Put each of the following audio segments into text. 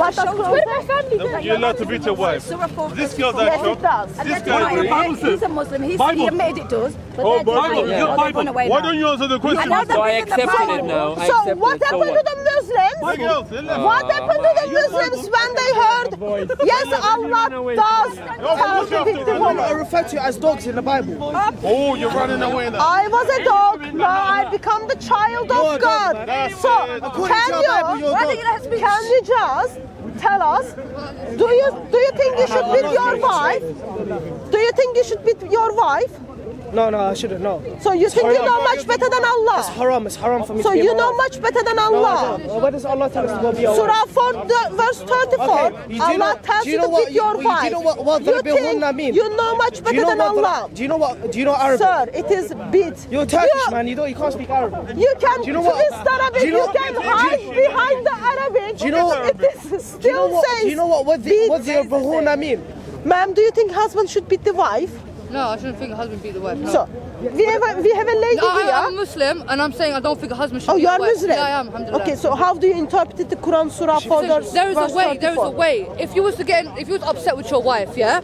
Let us closer. You're allowed to beat your wife. This girl's that Yes, it does. This guy. Bible says. He's a Muslim. He's, Bible. he admitted it does. But Oh, they're Bible. denying. Yeah, Bible. away Why don't you answer the question? So I in the accepted it now. So what happened to the Muslims? The girls, they left. What happened to the Muslims when they heard, yes, Allah does tell the victim I refer to you as dogs in the Bible. Oh, you're running away now. I was a dog, now I become the child of. God. So, can to your Bible, you, you're a Why dog. don't you let us speak? can you just tell us, do you, do you think you should beat your wife? Do you think you should beat your wife? No, no, I shouldn't. No. So you think you know much better than Allah? It's Haram. It's haram for me So you know much better than Allah? don't. Well, does Allah tell us to be wife? Surah 4, the- verse 34, Okay, you Allah know- tells you, know to what- beat your you- do you wife. know what- what you think mean? you know much better you know than what? Allah. Do you know what? Do you know Arabic? Sir, it is beat. You're Turkish, you, man. You don't. You can't speak Arabic. You can Do you know what- Arabic, do you you, know- can you- hide behind Arabic. Do you know what- It is Do you still know what? says Do you know what? What the what the Bahuna mean? Ma'am, do you think husband should beat the wife? No, I shouldn't think a husband beat the wife. No. So, we have a, we have a lady No, I, here. I'm Muslim, and I'm saying I don't think a husband should Oh, you are. Muslim? Yeah, I am. Alhamdulillah. Okay, so how do you interpret the Quran Surah 4 verse there is a verse way. There is a way. If you was to get, if you was upset with your wife, yeah,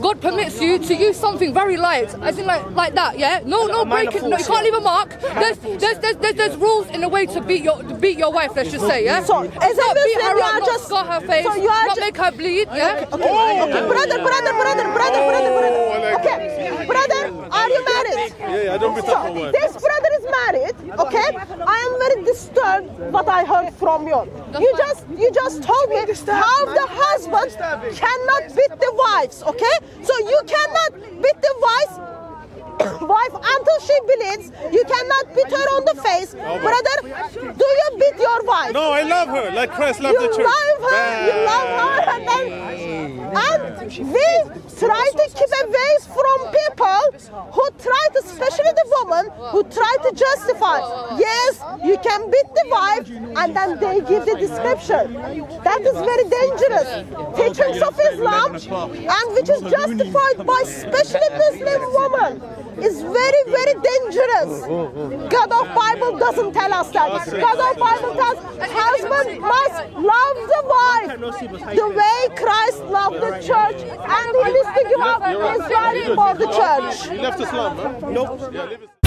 God permits you to use something very light, as in like like that, yeah. No, no minor breaking. No, you can't leave a mark. There's there's, there's there's there's rules in the way to beat your to beat your wife. Let's just say, yeah. So, as a not beat her you up, are not just- scar her face, so you are not ju- make her bleed, yeah. Okay, okay, brother, brother, brother, brother, brother, brother. Okay, brother, are you married? Yeah, I don't beat up my So, wife. this brother is married, okay? I am very disturbed what I heard from you. You just you just told me how the husband cannot beat the wives, okay? So you cannot beat the wives wife until she bleeds. You cannot beat her on the face. Brother, do you beat your wife? No, I love her like Christ loved You the church. love her, you love her, and then and we try to keep away from people who try to, especially the woman, who try to justify. Yes, you can beat the wife, and then they give the description. That is very dangerous. Teachings of Islam, and which is justified by especially Muslim woman, is very, very dangerous. God of Bible doesn't tell us that. God of Bible tells husband must love the wife the way Christ loved the church and he needs to give up his life for the church. You left Islam, huh?